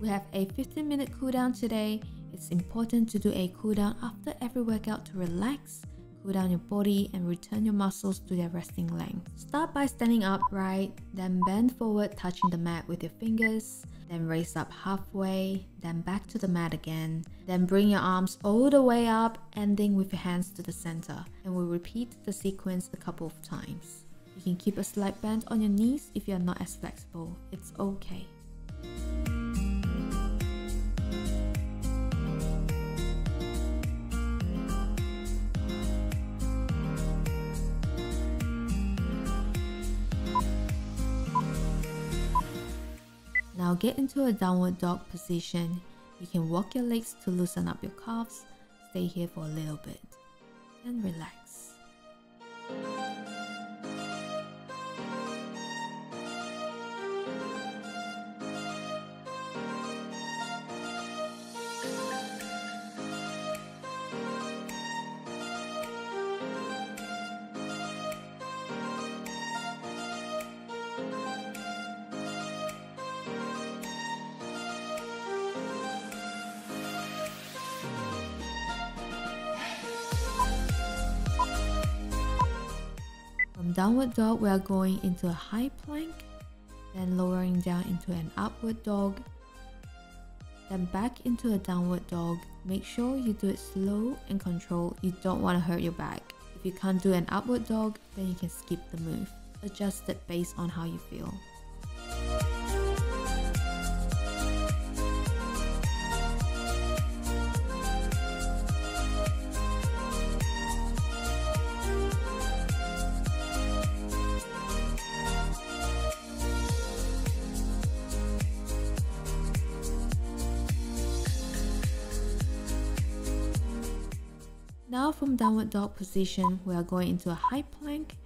We have a 15 minute cooldown today. It's important to do a cooldown after every workout to relax, cool down your body and return your muscles to their resting length. Start by standing upright, then bend forward touching the mat with your fingers, then raise up halfway, then back to the mat again. Then bring your arms all the way up, ending with your hands to the center. And we'll repeat the sequence a couple of times. You can keep a slight bend on your knees if you're not as flexible. It's okay. Now get into a downward dog position. You can walk your legs to loosen up your calves. Stay here for a little bit and relax. Downward dog, we are going into a high plank, then lowering down into an upward dog, then back into a downward dog. Make sure you do it slow and controlled. You don't want to hurt your back. If you can't do an upward dog, then you can skip the move. Adjust it based on how you feel. Now from downward dog position, we are going into a high plank.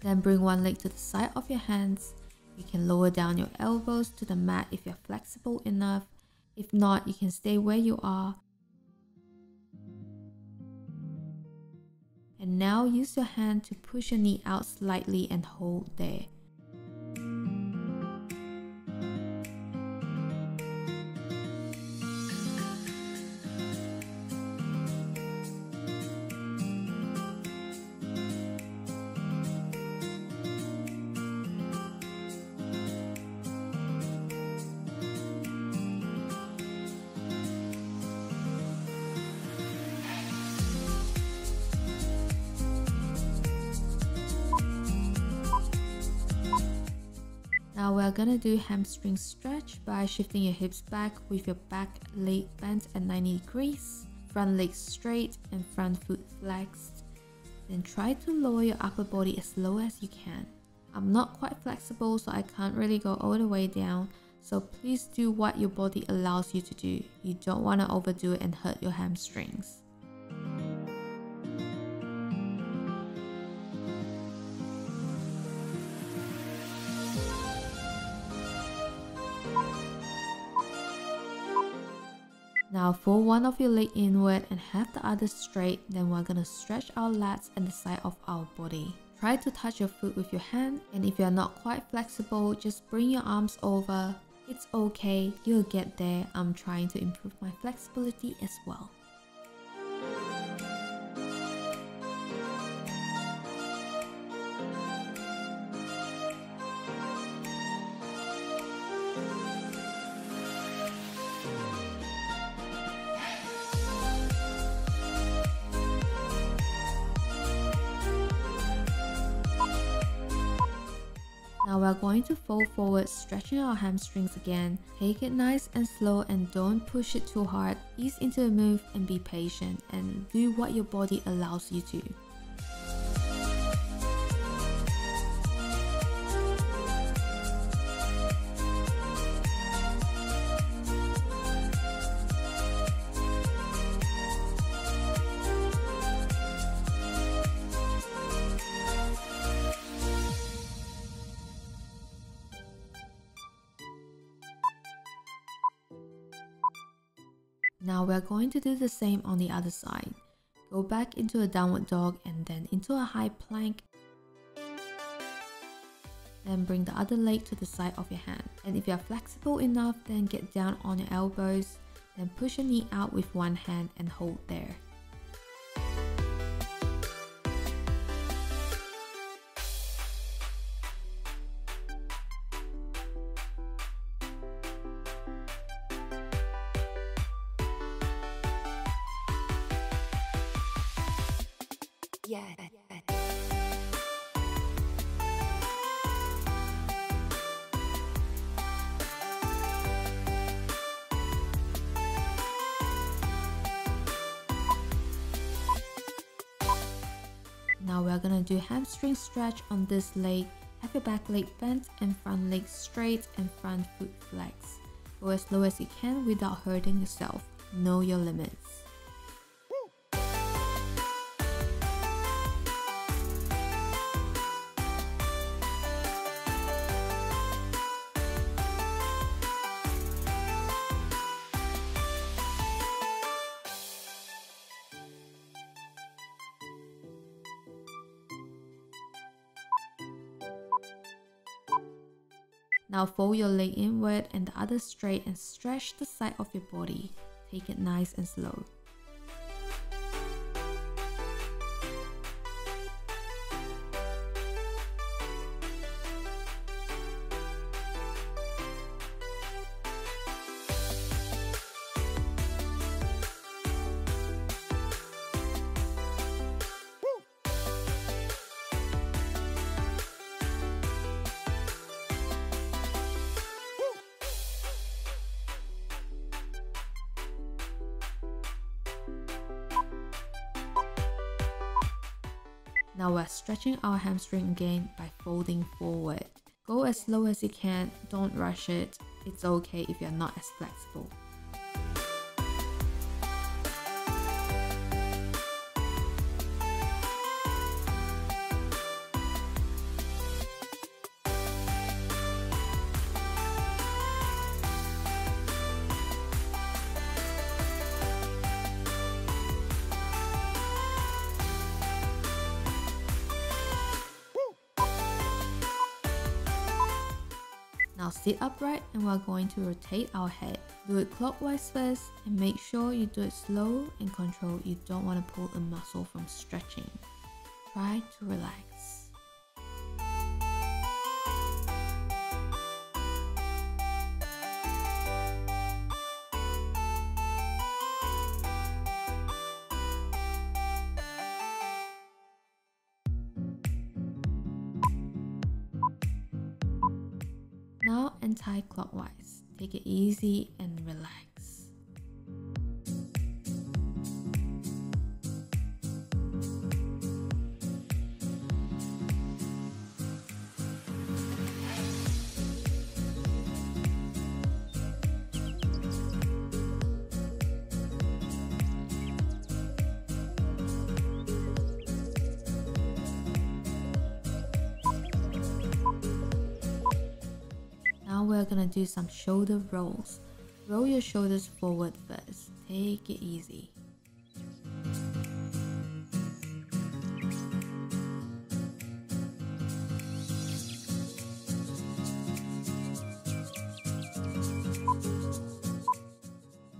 Then bring one leg to the side of your hands. You can lower down your elbows to the mat if you're flexible enough. If not, you can stay where you are. And now use your hand to push your knee out slightly and hold there. Now we're gonna do hamstring stretch by shifting your hips back with your back leg bent at 90 degrees, front leg straight and front foot flexed. Then try to lower your upper body as low as you can. I'm not quite flexible so I can't really go all the way down, so please do what your body allows you to do. You don't want to overdo it and hurt your hamstrings. Now fold one of your leg inward and have the other straight, then we're gonna stretch our lats and the side of our body. Try to touch your foot with your hand and if you're not quite flexible, just bring your arms over. It's okay, you'll get there. I'm trying to improve my flexibility as well. We're going to fold forward, stretching our hamstrings again. Take it nice and slow and don't push it too hard. Ease into the move and be patient and do what your body allows you to. Going to do the same on the other side. Go back into a downward dog and then into a high plank. then bring the other leg to the side of your hand. And if you are flexible enough, then get down on your elbows, then push your knee out with one hand and hold there. Yeah. Now we're gonna do hamstring stretch on this leg. Have your back leg bent and front leg straight and front foot flex. Go as low as you can without hurting yourself. Know your limits. Now fold your leg inward and the other straight and stretch the side of your body. Take it nice and slow. Now we're stretching our hamstring again by folding forward. Go as slow as you can, don't rush it. It's okay if you're not as flexible. Sit upright and we're going to rotate our head. Do it clockwise first and make sure you do it slow and controlled. You don't want to pull a muscle from stretching. Try to relax. Anti-clockwise. Take it easy and relax. We're gonna do some shoulder rolls. Roll your shoulders forward first. Take it easy.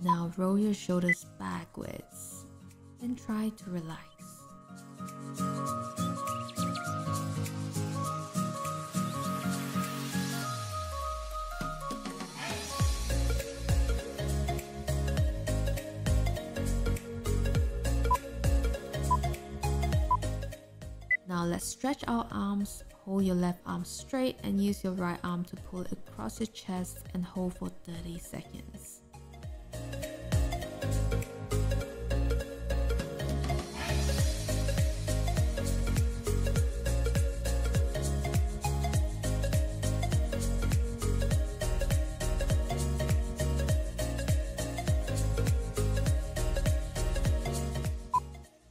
Now roll your shoulders backwards and try to relax. Now let's stretch our arms. Hold your left arm straight and use your right arm to pull across your chest and hold for 30 seconds.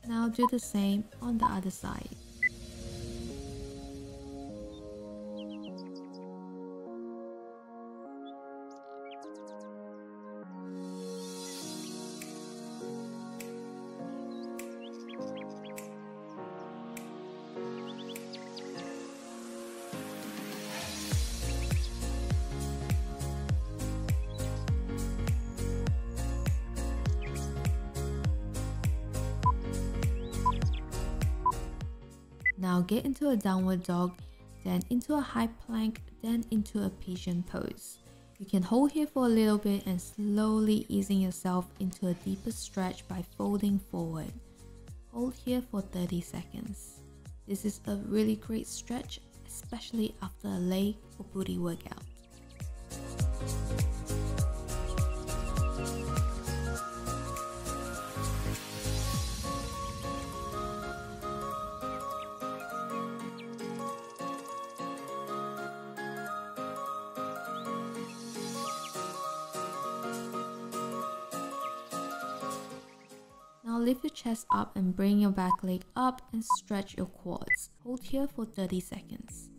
Now do the same on the other side. Now get into a downward dog, then into a high plank, then into a pigeon pose. You can hold here for a little bit and slowly easing yourself into a deeper stretch by folding forward. Hold here for 30 seconds. This is a really great stretch, especially after a leg or booty workout. Lift your chest up and bring your back leg up and stretch your quads. Hold here for 30 seconds.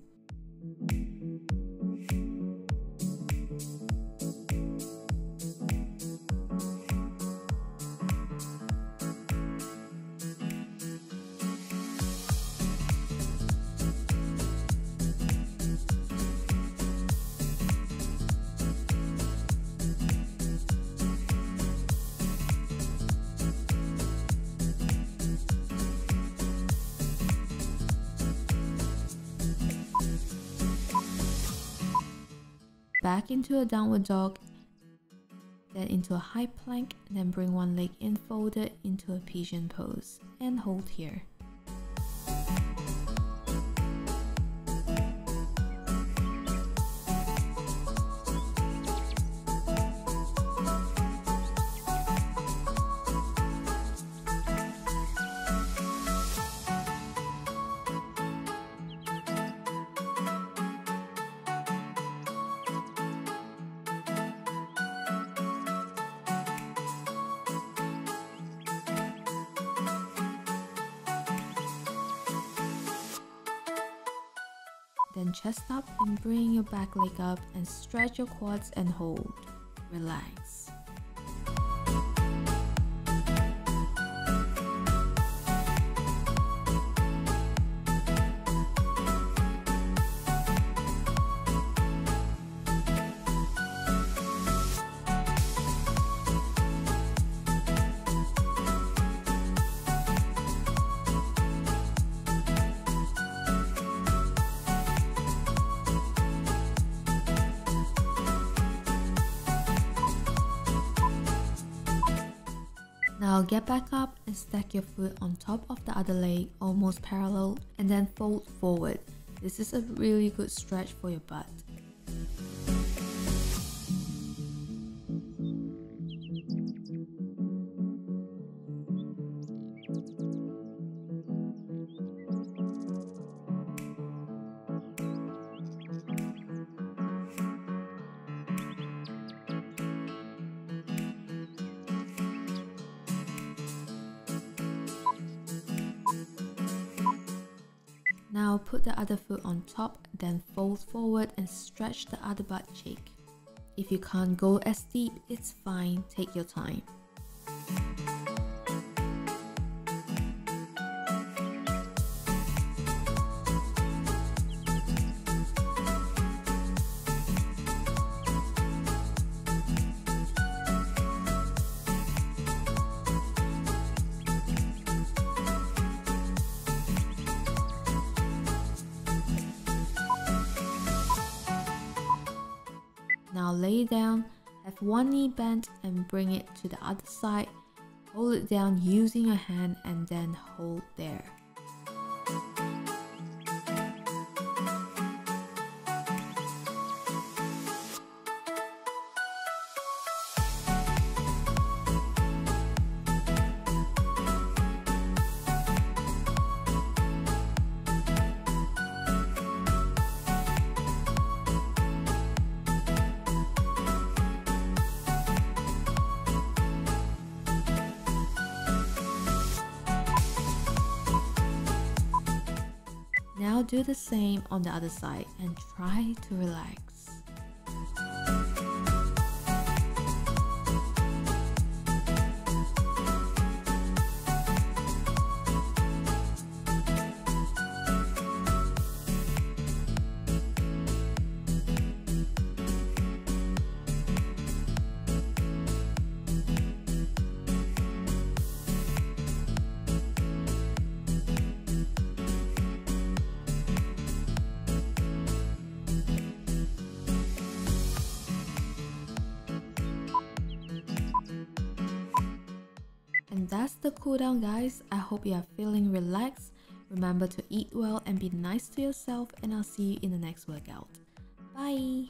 Back into a downward dog, then into a high plank, then bring one leg in folded into a pigeon pose and hold here. Then chest up and bring your back leg up and stretch your quads and hold. Relax. Now get back up and stack your foot on top of the other leg, almost parallel, and then fold forward. This is a really good stretch for your butt. Now put the other foot on top, then fold forward and stretch the other butt cheek. If you can't go as deep, it's fine, take your time. Lay down, have one knee bent and bring it to the other side. Hold it down using your hand and then hold there. Now do the same on the other side and try to relax. That's the cooldown, guys. I hope you are feeling relaxed. Remember to eat well and be nice to yourself, and I'll see you in the next workout. Bye.